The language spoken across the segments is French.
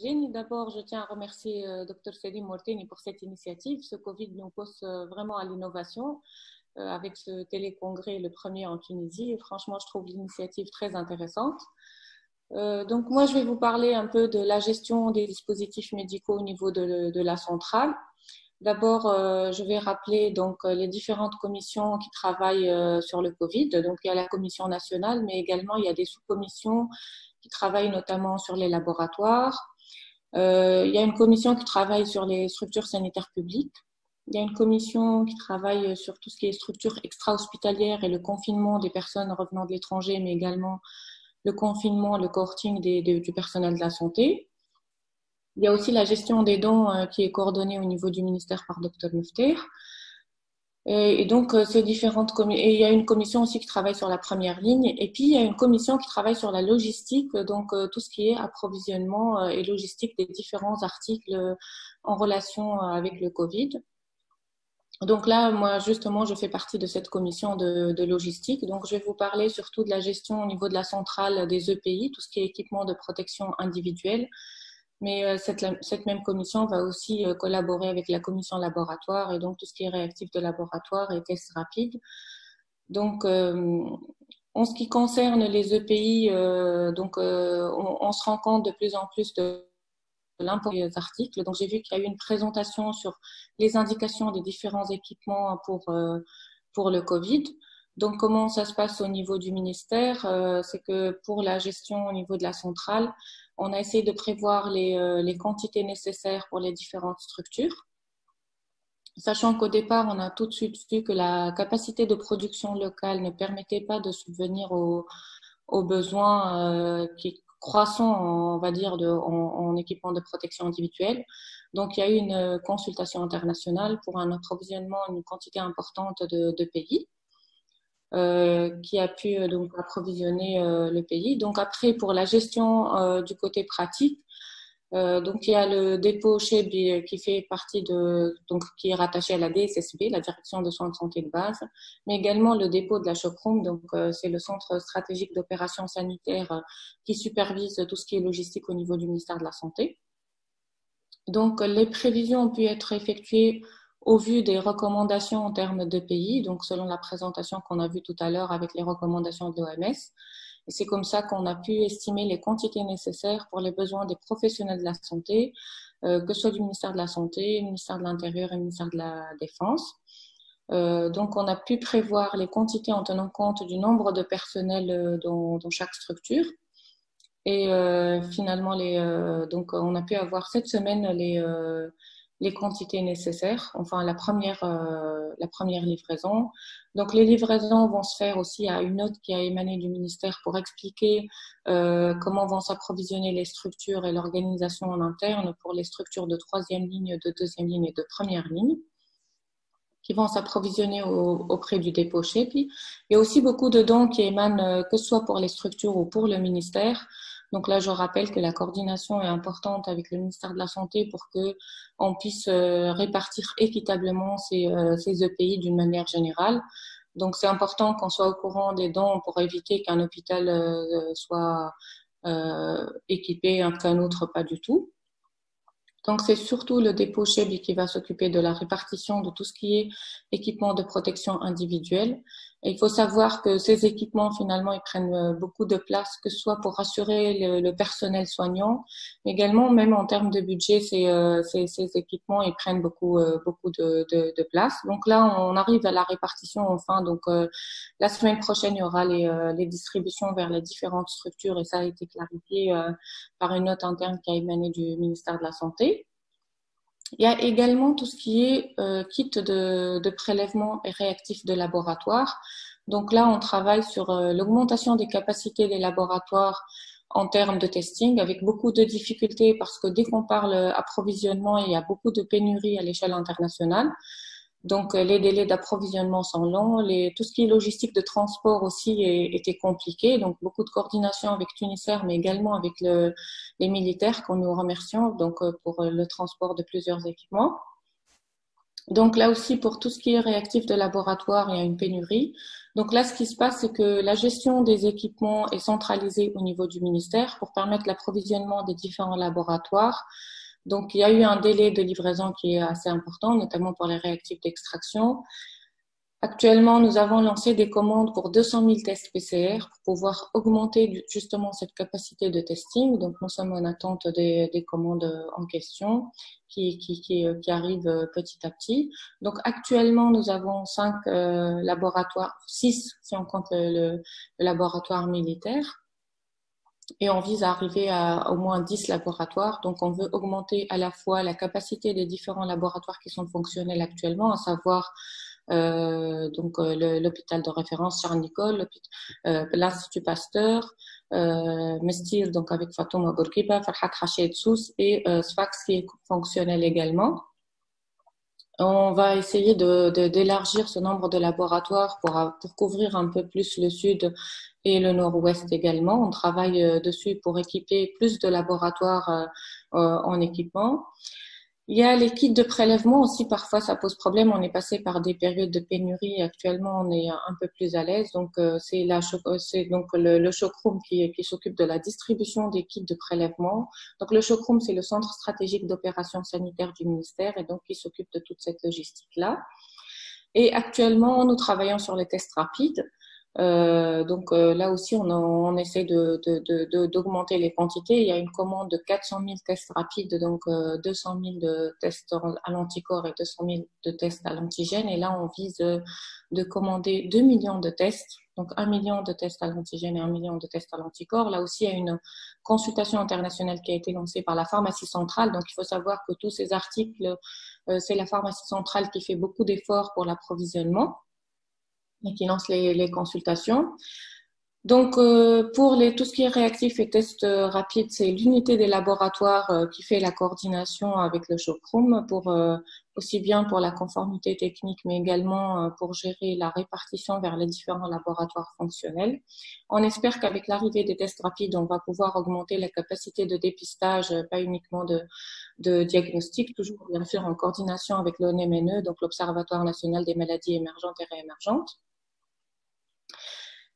D'abord, je tiens à remercier euh, Dr Selim Morteni pour cette initiative. Ce Covid nous pousse euh, vraiment à l'innovation euh, avec ce télécongrès, le premier en Tunisie. Franchement, je trouve l'initiative très intéressante. donc, moi, je vais vous parler un peu de la gestion des dispositifs médicaux au niveau de, de la centrale. D'abord, je vais rappeler donc les différentes commissions qui travaillent sur le Covid. Donc, il y a la commission nationale, mais également il y a des sous-commissions qui travaillent notamment sur les laboratoires. Euh, il y a une commission qui travaille sur les structures sanitaires publiques. Il y a une commission qui travaille sur tout ce qui est structures extra-hospitalières et le confinement des personnes revenant de l'étranger, mais également le confinement, le cohorting du personnel de la santé. Il y a aussi la gestion des dons euh, qui est coordonnée au niveau du ministère par Dr Mufter. Et, donc, euh, ces différentes et il y a une commission aussi qui travaille sur la première ligne. Et puis, il y a une commission qui travaille sur la logistique, donc euh, tout ce qui est approvisionnement euh, et logistique des différents articles en relation avec le Covid. Donc là, moi, justement, je fais partie de cette commission de, logistique. Donc, je vais vous parler surtout de la gestion au niveau de la centrale des EPI, tout ce qui est équipement de protection individuelle, mais euh, cette, cette, même commission va aussi euh, collaborer avec la commission laboratoire et donc tout ce qui est réactif de laboratoire et tests rapides. Donc, euh, en ce qui concerne les EPI, donc on, on, se rend compte de plus en plus de l'import des articles. Donc, j'ai vu qu'il y a eu une présentation sur les indications des différents équipements pour, pour le Covid. Donc, comment ça se passe au niveau du ministère? C'est que pour la gestion au niveau de la centrale, on a essayé de prévoir euh, les, quantités nécessaires pour les différentes structures, sachant qu'au départ, on a tout de suite vu que la capacité de production locale ne permettait pas de subvenir aux, besoins euh, qui croissants, on va dire, en, équipement de protection individuelle. Donc, il y a eu une consultation internationale pour un approvisionnement, une quantité importante de pays. Euh, qui a pu euh, donc approvisionner euh, le pays. Donc après, pour la gestion du côté pratique, donc il y a le dépôt chez qui fait partie de donc qui est rattaché à la DSSB, la Direction de soins de santé de base, mais également le dépôt de la Chocroom, donc c'est le centre stratégique d'opérations sanitaires qui supervise tout ce qui est logistique au niveau du ministère de la Santé. Donc les prévisions ont pu être effectuées au vu des recommandations en termes de pays, donc selon la présentation qu'on a vue tout à l'heure avec les recommandations de l'OMS. C'est comme ça qu'on a pu estimer les quantités nécessaires pour les besoins des professionnels de la santé, euh, que ce soit du ministère de la Santé, ministère de l'Intérieur et ministère de la Défense. Euh, donc, on a pu prévoir les quantités en tenant compte du nombre de personnels euh, dans, chaque structure. Et finalement, donc, on a pu avoir cette semaine les, les quantités nécessaires, enfin la première, euh, la première livraison. Donc les livraisons vont se faire aussi à une note qui a émané du ministère pour expliquer euh, comment vont s'approvisionner les structures et l'organisation en interne pour les structures de troisième ligne, de deuxième ligne et de première ligne qui vont s'approvisionner auprès du dépôt chez. Il y a aussi beaucoup de dons qui émanent, euh, que ce soit pour les structures ou pour le ministère, donc là, je rappelle que la coordination est importante avec le ministère de la Santé pour que on puisse euh, répartir équitablement ces, euh, ces EPI d'une manière générale. Donc c'est important qu'on soit au courant des dons pour éviter qu'un hôpital euh, soit équipé, qu'un autre pas du tout. Donc, c'est surtout le dépôt Chebi qui va s'occuper de la répartition de tout ce qui est équipement de protection individuelle. Et il faut savoir que ces équipements, finalement, ils prennent euh, beaucoup de place, que ce soit pour rassurer le, personnel soignant, mais également, même en termes de budget, ces, euh, ces, ces équipements, ils prennent beaucoup, euh, beaucoup de, de, de, place. Donc là, on arrive à la répartition enfin. Donc, la semaine prochaine, il y aura les, les distributions vers les différentes structures et ça a été clarifié par une note interne qui a émané du ministère de la Santé. Il y a également tout ce qui est euh, kit de, prélèvement et réactif de laboratoire. Donc là, on travaille sur euh, l'augmentation des capacités des laboratoires en termes de testing, avec beaucoup de difficultés parce que dès qu'on parle approvisionnement, il y a beaucoup de pénuries à l'échelle internationale. Donc, euh, les délais d'approvisionnement sont longs. Tout ce qui est logistique de transport aussi était compliqué. Donc, beaucoup de coordination avec Tunisair, mais également avec le, les militaires qu'on nous remercions donc, euh, pour euh, le transport de plusieurs équipements. Donc là aussi, pour tout ce qui est réactif de laboratoire, il y a une pénurie. Donc là, ce qui se passe, c'est que la gestion des équipements est centralisée au niveau du ministère pour permettre l'approvisionnement des différents laboratoires. Donc il y a eu un délai de livraison qui est assez important, notamment pour les réactifs d'extraction. Actuellement, nous avons lancé des commandes pour 200 000 tests PCR pour pouvoir augmenter justement cette capacité de testing. Donc, nous sommes en attente des, commandes en question qui, qui, qui, qui, arrivent petit à petit. Donc, actuellement, nous avons cinq euh, laboratoires, six si on compte le, laboratoire militaire. Et on vise à arriver à au moins 10 laboratoires. Donc, on veut augmenter à la fois la capacité des différents laboratoires qui sont fonctionnels actuellement, à savoir euh, donc euh, l'hôpital de référence Charles-Nicole, euh, l'Institut Pasteur, Mestir, donc avec Fatouma Bourguiba, Farhat Rachid Sous et Sfax qui est fonctionnel également. On va essayer d'élargir de, ce nombre de laboratoires pour, pour couvrir un peu plus le sud et le nord-ouest également. On travaille dessus pour équiper plus de laboratoires en équipement. Il y a les kits de prélèvement aussi, parfois ça pose problème. On est passé par des périodes de pénurie. Actuellement, on est un peu plus à l'aise. Donc, euh, c'est la euh, c'est donc le, le qui, qui s'occupe de la distribution des kits de prélèvement. Donc, le showroom, c'est le centre stratégique d'opération sanitaire du ministère et donc qui s'occupe de toute cette logistique-là. Et actuellement, nous travaillons sur les tests rapides. Euh, donc euh, là aussi, on, on essaie d'augmenter de, de, les quantités. Il y a une commande de 400 000 tests rapides, donc euh, 200 000 de tests à l'anticorps et 200 000 de tests à l'antigène. Et là, on vise euh, de commander 2 millions de tests, donc 1 million de tests à l'antigène et 1 million de tests à l'anticorps. Là aussi, il y a une consultation internationale qui a été lancée par la pharmacie centrale. Donc, il faut savoir que tous ces articles, euh, c'est la pharmacie centrale qui fait beaucoup d'efforts pour l'approvisionnement et qui lance les, les consultations. Donc, euh, pour les, tout ce qui est réactif et test euh, rapide, c'est l'unité des laboratoires euh, qui fait la coordination avec le showroom pour aussi bien pour la conformité technique, mais également pour gérer la répartition vers les différents laboratoires fonctionnels. On espère qu'avec l'arrivée des tests rapides, on va pouvoir augmenter la capacité de dépistage, pas uniquement de, de diagnostic, toujours bien sûr en coordination avec l'ONMNE, donc l'Observatoire national des maladies émergentes et réémergentes.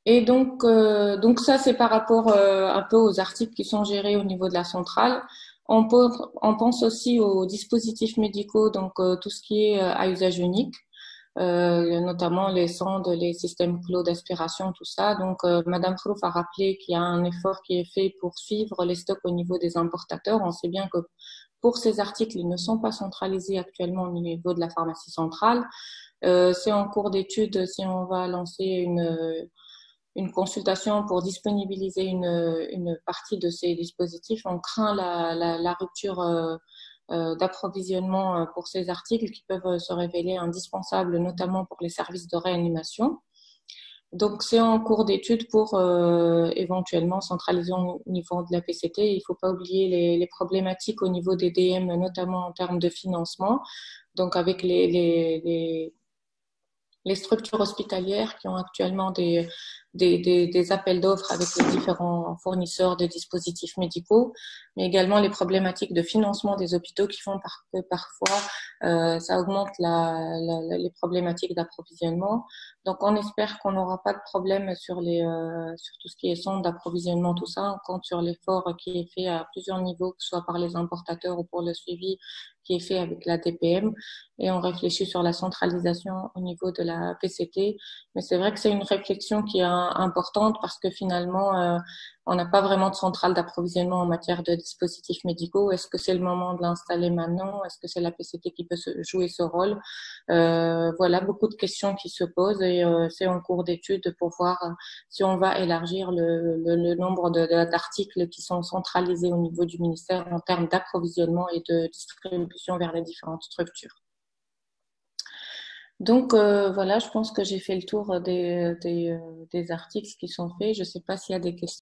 Et donc, euh, donc ça, c'est par rapport euh, un peu aux articles qui sont gérés au niveau de la centrale. On, peut, on pense aussi aux dispositifs médicaux, donc euh, tout ce qui est à usage unique, notamment les sondes, les systèmes clos d'aspiration, tout ça. Donc, Madame Khrouf a rappelé qu'il y a un effort qui est fait pour suivre les stocks au niveau des importateurs. On sait bien que pour ces articles, ils ne sont pas centralisés actuellement au niveau de la pharmacie centrale. c'est en cours d'étude si on va lancer une une consultation pour disponibiliser une, partie de ces dispositifs. On craint la, rupture euh, euh d'approvisionnement euh, pour ces articles qui peuvent se révéler indispensables, notamment pour les services de réanimation. Donc, c'est en cours d'étude pour éventuellement centraliser au niveau de la PCT. Il ne faut pas oublier les, problématiques au niveau des DM, notamment en termes de financement. Donc, avec les, les structures hospitalières qui ont actuellement des, des, des, des appels d'offres avec les différents fournisseurs de dispositifs médicaux, mais également les problématiques de financement des hôpitaux qui font par, que parfois euh, ça augmente la, la, les problématiques d'approvisionnement. Donc on espère qu'on n'aura pas de problème sur, les, euh, sur tout ce qui est sonde d'approvisionnement, tout ça. On compte sur l'effort qui est fait à plusieurs niveaux, que ce soit par les importateurs ou pour le suivi qui est fait avec la DPM. Et on réfléchit sur la centralisation au niveau de la PCT. Mais c'est vrai que c'est une réflexion qui est importante parce que finalement, euh, on n'a pas vraiment de centrale d'approvisionnement en matière de dispositifs médicaux. Est-ce que c'est le moment de l'installer maintenant? Est-ce que c'est la PCT qui peut jouer ce rôle? Euh, Voilà, beaucoup de questions qui se posent et euh, c'est en cours d'étude pour voir euh, si on va élargir le, le, le nombre d'articles qui sont centralisés au niveau du ministère en termes d'approvisionnement et de distribution vers les différentes structures. Donc euh, voilà, je pense que j'ai fait le tour des, des, des articles qui sont faits. Je ne sais pas s'il y a des questions.